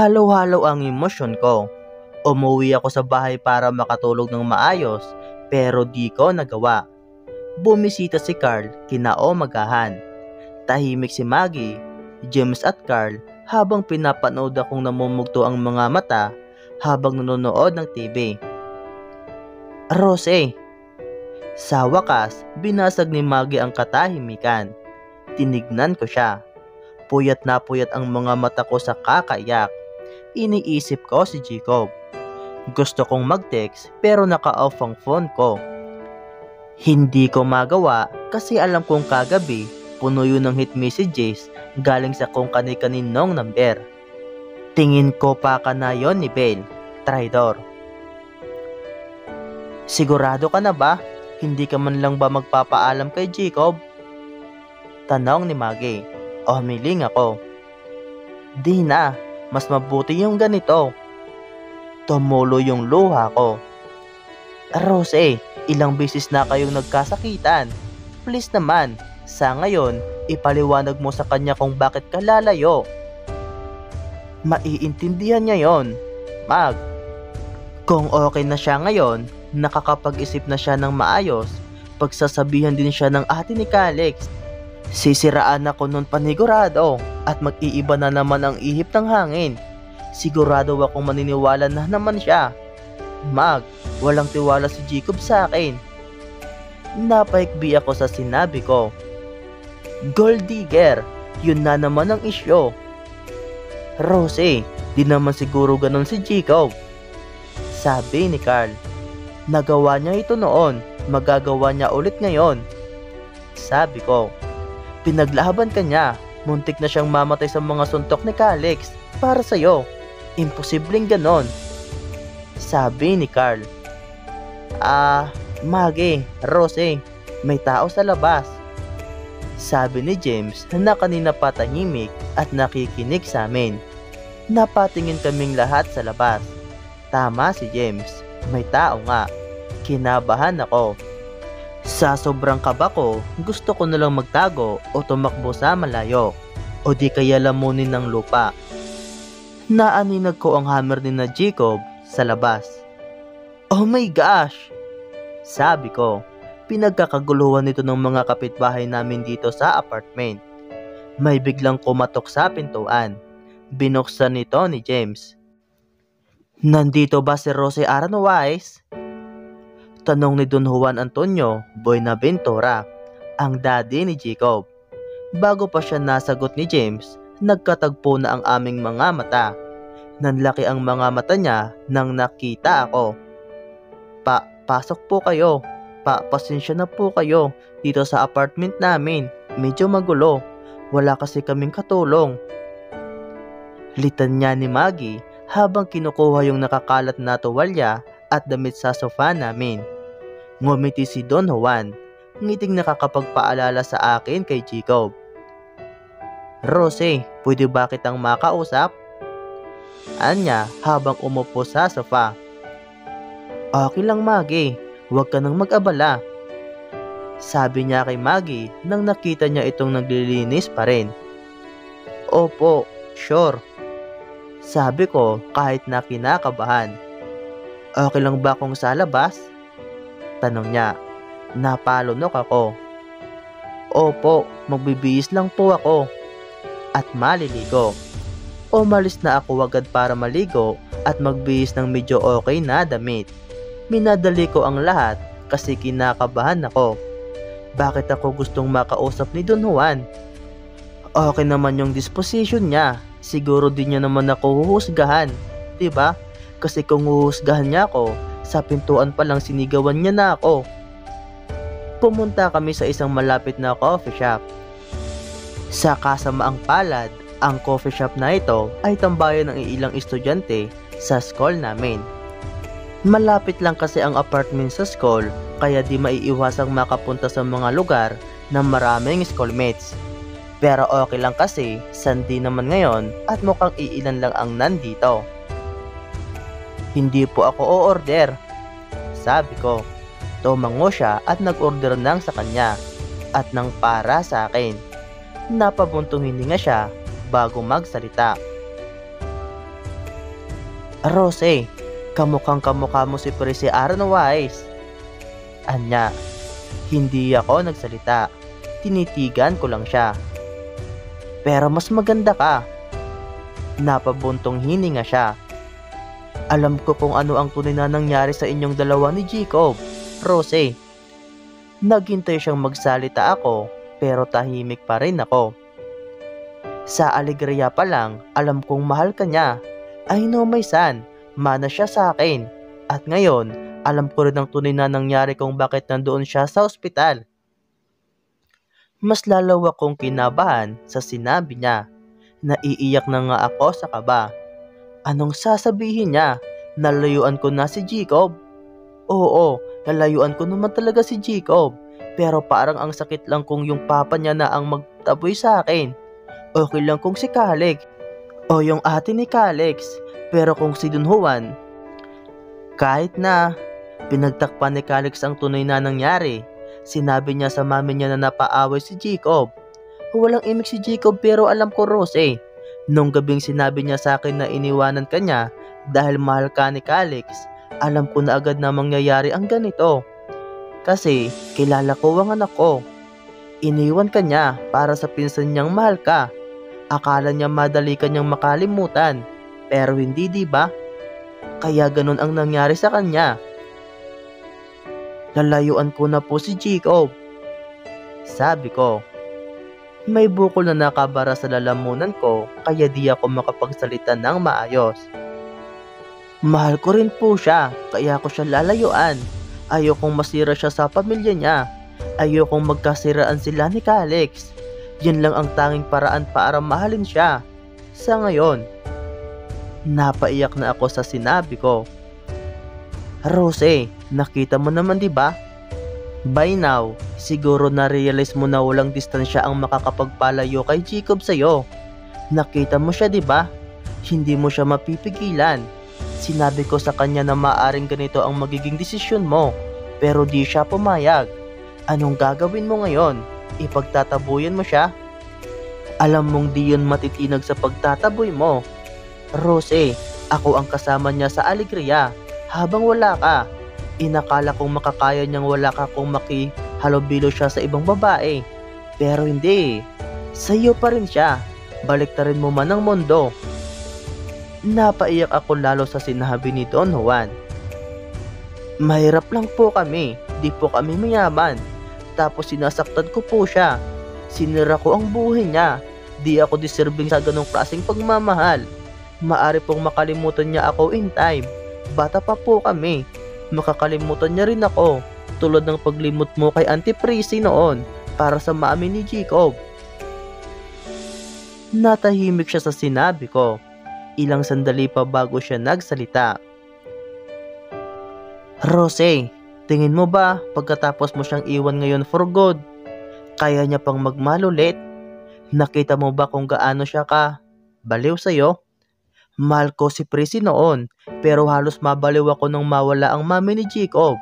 Halo-halo ang emosyon ko. Umuwi ako sa bahay para makatulog ng maayos pero di ko nagawa. Bumisita si Carl kinaomagahan. Tahimik si Maggie, James at Carl habang pinapanood akong namumugto ang mga mata habang nanonood ng TV. Rose, sa wakas, binasag ni Maggie ang katahimikan. Tinignan ko siya. Puyat na puyat ang mga mata ko sa kakaiyak. Iniisip ko si Jacob. Gusto kong mag-text pero naka-off ang phone ko. Hindi ko magawa kasi alam kong kagabi puno yun ng hit messages galing sa kung kani-kaninong number. Tingin ko pa ka na yon ni Bale, traidor. Sigurado ka na ba? Hindi ka man lang ba magpapaalam kay Jacob? Tanong ni Maggie. O humiling ako. Di na, mas mabuti yung ganito. Tumulo yung luha ko. Rose, ilang beses na kayong nagkasakitan. Please naman, sa ngayon, ipaliwanag mo sa kanya kung bakit ka lalayo. Maiintindihan niya yon, Mag. Kung okay na siya ngayon, nakakapag-isip na siya ng maayos, pagsasabihan din siya ng ate ni Calix. Sisiraan ako nun panigurado at mag-iiba na naman ang ihip ng hangin. Sigurado akong maniniwala na naman siya. Mag, walang tiwala si Jacob sa akin. Napaikbi ako sa sinabi ko. Gold digger, yun na naman ang isyo. Rose, di naman siguro ganon si Jacob. Sabi ni Carl. Nagawa niya ito noon, magagawa niya ulit ngayon. Sabi ko, pinaglaban ka niya, muntik na siyang mamatay sa mga suntok ni Calix para sa'yo. Imposibleng ganon. Sabi ni Carl. Ah, Mage, Rose, may tao sa labas. Sabi ni James na kanina patahimik at nakikinig sa amin. Napatingin kaming lahat sa labas. Tama si James, may tao nga. Kinabahan ako. Sa sobrang kaba ko, gusto ko nalang magtago o tumakbo sa malayo o di kaya lamunin ng lupa. Naaninag ko ang hammer ni na Jacob sa labas. Oh my gosh! Sabi ko, pinagkakaguluhan nito ng mga kapitbahay namin dito sa apartment. May biglang kumatok sa pintuan. Binuksan nito ni James. Nandito ba si Rose Aranwais? Tanong ni Don Juan Antonio Buenaventura, ang daddy ni Jacob. Bago pa siya nasagot ni James, nagkatagpo na ang aming mga mata. Nanlaki ang mga mata niya nang nakita ako. Pa, pasok po kayo. Pa, pasensya na po kayo dito sa apartment namin. Medyo magulo. Wala kasi kaming katulong. Litan niya ni Maggie habang kinukuha yung nakakalat na tuwalya at damit sa sofa namin. Ngumiti si Don Juan, ngiting nakakapagpaalala sa akin kay Jacob. Rose, pwede ba kitang makausap? Anya habang umupo sa sofa. Okay lang Maggie, huwag ka nang mag-abala. Sabi niya kay Maggie nang nakita niya itong naglilinis pa rin. Opo, sure. Sabi ko kahit na kinakabahan. Okay lang ba kung sa labas? Tanong niya. Napalunok ako. Opo, magbibihis lang po ako. At maliligo. Umalis na ako agad para maligo at magbihis ng medyo okay na damit. Minadali ko ang lahat kasi kinakabahan ako. Bakit ako gustong makausap ni Don Juan? Okay naman yung disposition niya. Siguro din niya naman ako huhusgahan. ba? Diba? Kasi kung huhusgahan niya ako, sa pintuan pa lang sinigawan niya na ako. Pumunta kami sa isang malapit na coffee shop. Sa kasamaang palad, ang coffee shop na ito ay tambayan ng ilang estudyante sa school namin. Malapit lang kasi ang apartment sa school kaya di maiiwasang makapunta sa mga lugar na maraming schoolmates. Pero okay lang kasi sandi naman ngayon at mukhang iilan lang ang nandito. Hindi po ako o-order. Sabi ko. Tumango siya at nag-order ng sa kanya at ng para sa akin. Napabuntong hininga siya bago magsalita. Rose, kamukhang kamukha mo si Presi Aaron Wise. Anya, hindi ako nagsalita. Tinitigan ko lang siya. Pero mas maganda ka. Napabuntong hininga siya. Alam ko kung ano ang tunay na nangyari sa inyong dalawa ni Jacob, Rose. Naghintay siyang magsalita ako pero tahimik pa rin ako. Sa alegria pa lang, alam kong mahal ka niya. I know my son, mana siya sa akin. At ngayon, alam ko rin ang tunay na nangyari kung bakit nandoon siya sa ospital. Mas lalaw akong kinabahan sa sinabi niya. Naiiyak na nga ako sa kaba. Anong sasabihin niya? Nalayuan ko na si Jacob? Oo, nalayuan ko naman talaga si Jacob. Pero parang ang sakit lang kung yung papa niya na ang magtaboy sa akin. Okay lang kung si Calix. O yung ate ni Calix. Pero kung si Don Juan, kahit na pinagtakpan ni Calix ang tunay na nangyari, sinabi niya sa mami niya na napaaway si Jacob. Walang imik si Jacob pero alam ko Rose eh. Nung gabing sinabi niya sa akin na iniwanan ka niya dahil mahal ka ni Calix, alam ko na agad na mangyayari ang ganito. Kasi kilala ko ang anak ko. Iniwan ka niya para sa pinsan niyang mahal ka. Akala niya madali ka niyang makalimutan. Pero hindi di ba? Kaya ganun ang nangyari sa kanya. Lalayuan ko na po si Jacob. Sabi ko, may bukol na nakabara sa lalamunan ko kaya di ako makapagsalita ng maayos. Mahal ko rin po siya kaya ko siya lalayuan. Ayokong masira siya sa pamilya niya. Ayokong magkasiraan sila ni Calix. Yun lang ang tanging paraan para mahalin siya. Sa ngayon, napaiyak na ako sa sinabi ko. Rose, nakita mo naman 'di ba? By now, siguro na-realize mo na walang distansya ang makakapagpalayo kay Jacob sa'yo. Nakita mo siya 'di ba? Hindi mo siya mapipigilan. Sinabi ko sa kanya na maaring ganito ang magiging desisyon mo, pero di siya pumayag. Anong gagawin mo ngayon? Ipagtatabuyan mo siya? Alam mong di yun matitinag sa pagtataboy mo. Rose, ako ang kasama niya sa alegria habang wala ka. Inakala kong makakaya niyang wala ka kung makihalubilo siya sa ibang babae. Pero hindi. Sa iyo pa rin siya. Baliktarin mo man ang mundo. Napaiyak ako lalo sa sinabi ni Don Juan. Mahirap lang po kami. Di po kami mayaman. Tapos sinasaktan ko po siya. Sinira ko ang buhay niya. Di ako deserving sa ganong klaseng pagmamahal. Maari pong makalimutan niya ako in time. Bata pa po kami. Makakalimutan niya rin ako. Tulad ng paglimot mo kay Auntie Prissy noon para sa mami ni Jacob. Natahimik siya sa sinabi ko. Ilang sandali pa bago siya nagsalita. Rose, tingin mo ba pagkatapos mo siyang iwan ngayon for good, kaya niya pang magmahal ulit? Nakita mo ba kung gaano siya ka? Baliw sa'yo? Mahal ko si Prissy noon, pero halos mabaliw ako nang mawala ang mami ni Jacob.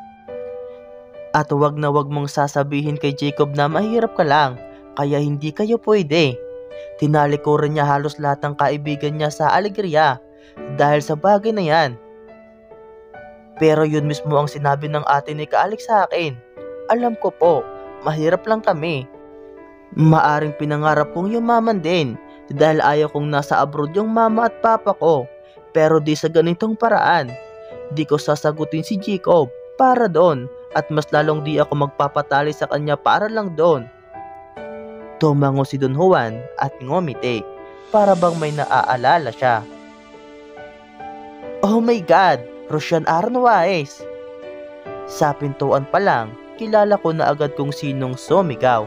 At wag na wag mong sasabihin kay Jacob na mahirap ka lang, kaya hindi kayo pwede. Tinalikuran niya halos lahat ng kaibigan niya sa alegria dahil sa bagay na yan. Pero yun mismo ang sinabi ng ate ni Kaalix sa akin. Alam ko po, mahirap lang kami. Maaring pinangarap kong yumaman din dahil ayaw kong nasa abroad yung mama at papa ko. Pero di sa ganitong paraan. Di ko sasagutin si Jacob para doon at mas lalong di ako magpapatali sa kanya para lang doon. Tumango si Don Juan at ngumiti para bang may naaalala siya. Oh my God! Roshan Arnoaes! Sa pintuan pa lang, kilala ko na agad kung sinong sumigaw.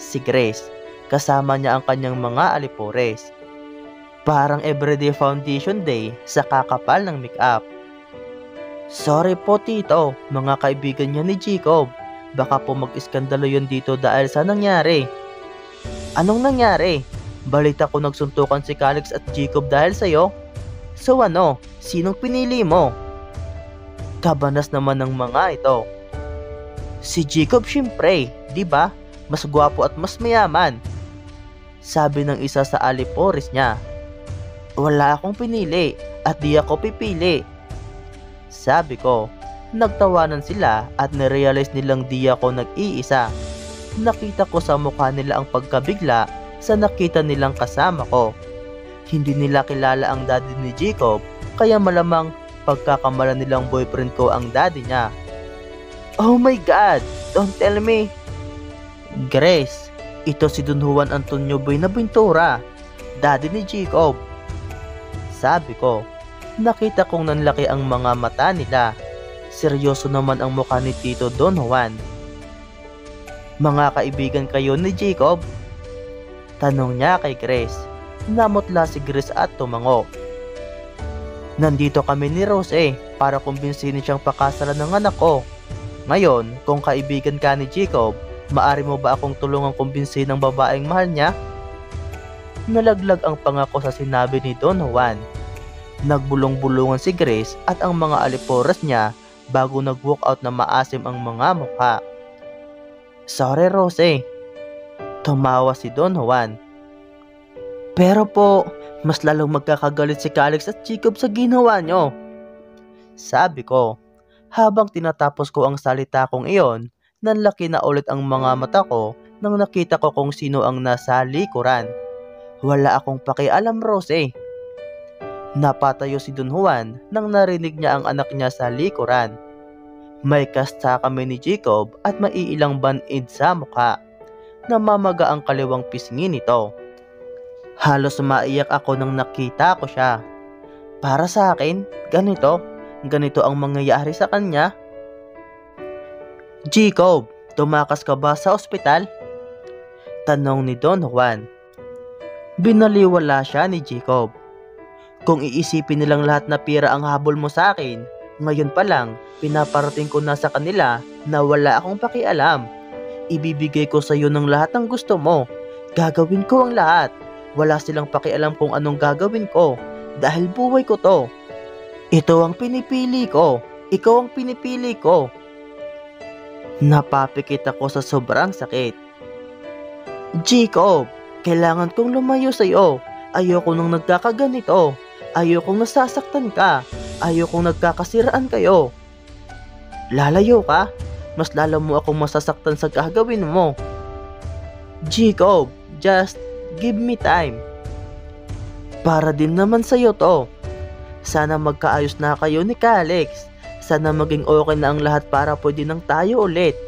Si Grace, kasama niya ang kanyang mga alipores. Parang everyday foundation day sa kakapal ng make-up. Sorry po tito, mga kaibigan niya ni Jacob. Baka po mag-iskandalo yun dito dahil sa nangyari. Anong nangyari? Balita ko nagsuntukan si Calix at Jacob dahil sa'yo? So ano, sinong pinili mo? Kabanas naman ng mga ito. Si Jacob syempre, di ba? Mas gwapo at mas mayaman. Sabi ng isa sa alipores niya. Wala akong pinili at di ako pipili. Sabi ko, nagtawanan sila at narealize nilang di ako nag-iisa. Nakita ko sa mukha nila ang pagkabigla sa nakita nilang kasama ko. Hindi nila kilala ang daddy ni Jacob kaya malamang pagkakamala nilang boyfriend ko ang daddy niya. Oh my God! Don't tell me! Grace, ito si Don Juan Antonio Buenaventura, daddy ni Jacob. Sabi ko, nakita kong nanlaki ang mga mata nila. Seryoso naman ang mukha ni Tito Don Juan. Mga kaibigan kayo ni Jacob? Tanong niya kay Grace. Namutla si Grace at tumango. Nandito kami ni Rose eh, para kumbinsihin siyang pakasalan ng anak ko. Ngayon, kung kaibigan ka ni Jacob, maari mo ba akong tulungang kumbinsihin ng babaeng mahal niya? Nalaglag ang pangako sa sinabi ni Don Juan. Nagbulong-bulungan si Grace at ang mga aliporas niya bago nag-walk out na maasim ang mga mukha. Sorry Rose. Tumawa si Don Juan. Pero po, mas lalong magkakagalit si Calix at Jacob sa ginawa nyo. Sabi ko, habang tinatapos ko ang salita kong iyon, nanlaki na ulit ang mga mata ko nang nakita ko kung sino ang nasa likuran. Wala akong pakialam Rose. Napatayo si Don Juan nang narinig niya ang anak niya sa likuran. May kasta kami ni Jacob at maiilang banid sa mukha. Namamaga ang kaliwang pisngi nito. Halos maiyak ako nang nakita ko siya. Para sa akin, ganito, ganito ang mangyayari sa kanya. Jacob, tumakas ka ba sa ospital? Tanong ni Don Juan. Binaliwala siya ni Jacob. Kung iisipin nilang lahat na pira ang habol mo sa akin, ngayon pa lang, pinaparating ko na sa kanila na wala akong pakialam. Ibibigay ko sa iyo ng lahat ng gusto mo. Gagawin ko ang lahat. Wala silang pakialam kung anong gagawin ko dahil buhay ko to. Ito ang pinipili ko. Ikaw ang pinipili ko. Napapikit ako sa sobrang sakit. Jacob, kailangan kong lumayo sa iyo. Ayoko nang nagkakaganito. Ayokong nasasaktan ka. Ayokong nagkakasiraan kayo. Lalayo ka? Mas lalo mo akong masasaktan sa gagawin mo. Jacob, just give me time. Para din naman sa'yo to. Sana magkaayos na kayo ni Calix. Sana maging okay na ang lahat para pwede nang tayo ulit.